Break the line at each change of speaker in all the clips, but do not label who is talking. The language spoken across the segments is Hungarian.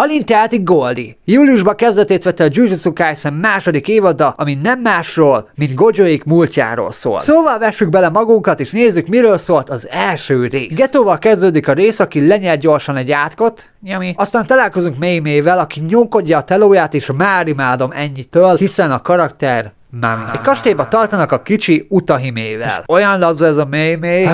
Halintáti Goldi. Júliusban kezdetét vette a Jujutsu Kaisen második évada, ami nem másról, mint Gojoék múltjáról szól. Szóval vessük bele magunkat, és nézzük, miről szólt az első rész. Getóval kezdődik a rész, aki lenyel gyorsan egy átkot, Nyami. Aztán találkozunk Mémével, aki nyomkodja a telóját, és már imádom ennyitől, hiszen a karakter Mami. Egy kastélyba tartanak a kicsi utahimével. Olyan laza ez a mély mély.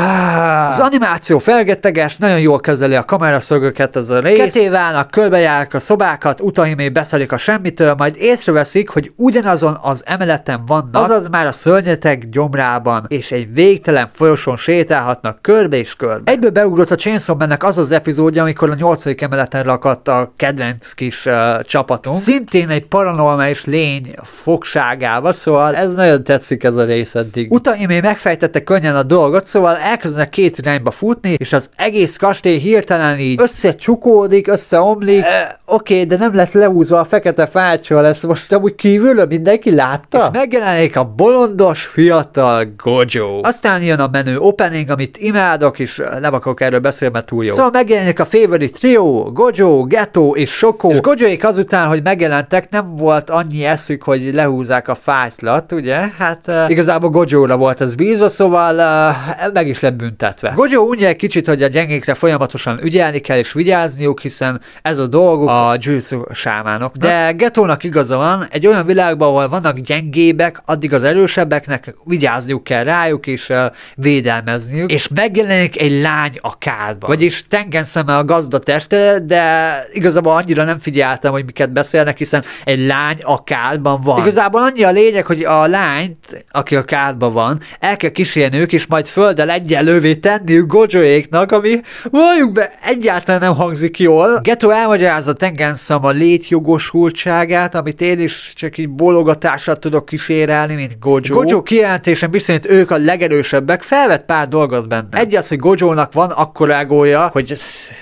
Az animáció felgetteges, nagyon jól kezeli a kameraszögöket ez a rész. Ketté válnak, körbejárnak a szobákat, utahimé beszelik a semmitől, majd észreveszik, hogy ugyanazon az emeleten vannak, azaz már a szörnyetek gyomrában, és egy végtelen folyosón sétálhatnak körbe és körbe. Egyből beugrott a Chainsaw Man-nek az az epizódja, amikor a nyolcadik emeleten rakadt a kedvenc kis uh, csapatunk. Szintén egy paranormális lény fogságával, szóval ez nagyon tetszik ez a rész eddig. Utaimé megfejtette könnyen a dolgot, szóval elkezdenek két irányba futni, és az egész kastély hirtelen így összecsukódik, összeomlik. E, Oké, okay, de nem lesz leúzva a fekete fácsol, ezt most amúgy kívülről mindenki látta? És megjelenik a bolondos, fiatal Gojo. Aztán jön a menő opening, amit imádok, és nem akarok erről beszélni, mert túl jó. Szóval megjelenik a favorite trio, Gojo, Geto és Shoko. És Gojoék azután, hogy megjelentek, nem volt annyi eszük, hogy lehúzzák a fát hátlat, ugye? Hát uh, igazából Gojo-ra volt ez bízva, szóval uh, meg is lett büntetve. Gojo unja egy kicsit, hogy a gyengékre folyamatosan ügyelni kell és vigyázniuk, hiszen ez a dolguk a Jujutsu sámánok. De Getónak igaza van, egy olyan világban, ahol vannak gyengébek, addig az erősebbeknek vigyázniuk kell rájuk és uh, védelmezniük. És megjelenik egy lány a kádban. Vagyis tengen szeme a gazda teste, de igazából annyira nem figyeltem, hogy miket beszélnek, hiszen egy lány a kádban van. Igazából annyi a lényeg, hogy a lányt, aki a kádban van, el kell kísérniük, és majd földdel egyenlővé tenniük Gojoéknak, ami valljuk be, egyáltalán nem hangzik jól. Geto elmagyarázza Tengenszam a létjogosultságát, amit én is csak így bologatással tudok kísérelni, mint Gojo. Gojo kijelentésen viszont ők a legerősebbek, felvett pár dolgot benne. Egy az, hogy Gojo-nak van akkor egója, hogy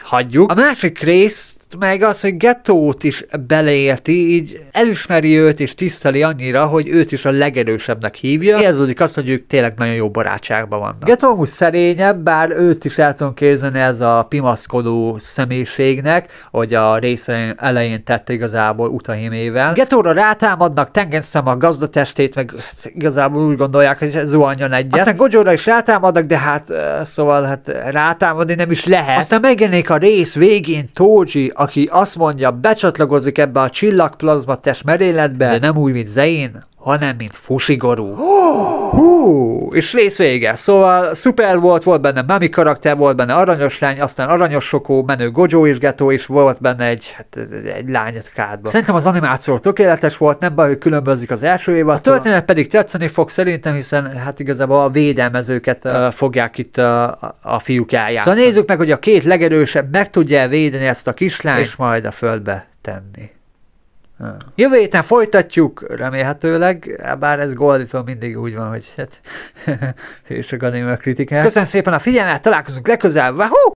hagyjuk. A másik rész meg az, hogy Getót is beleérti, így elismeri őt és tiszteli annyira, hogy őt a legerősebbnek hívja. Érződik az, hogy ők tényleg nagyon jó barátságban vannak. Getó amúgy szerényebb, bár őt is el tudom képzelni ez a pimaszkodó személyiségnek, hogy a rész elején tette igazából utahimével. Getóra rátámadnak, Tengenszem a gazdatestét, meg igazából úgy gondolják, hogy ez zuhanjon egyet. Aztán Gojóra is rátámadnak, de hát szóval hát rátámadni nem is lehet. Aztán megjelenik a rész végén Toji, aki azt mondja, becsatlakozik ebbe a csillagplazma test merényletbe, de nem úgy, mint Zein, hanem mint fusigorú. Hú, és rész vége. Szóval szuper volt, volt benne Mami karakter, volt benne aranyos lány, aztán aranyos sokó, menő Gojo is Geto is, volt benne egy, hát, egy lányot kádba. Szerintem az animáció tökéletes volt, nem baj, hogy különbözik az első évad. A történet pedig tetszeni fog szerintem, hiszen hát igazából a védelmezőket uh, fogják itt uh, a fiúk eljátszani. Szóval nézzük meg, hogy a két legerősebb meg tudja védeni ezt a kislányt, és majd a földbe tenni. Jövő héten folytatjuk, remélhetőleg, bár ez Golditól mindig úgy van, hogy hát hősök a kritikák. Köszönöm szépen a figyelmet, találkozunk legközelebb. Wahoo!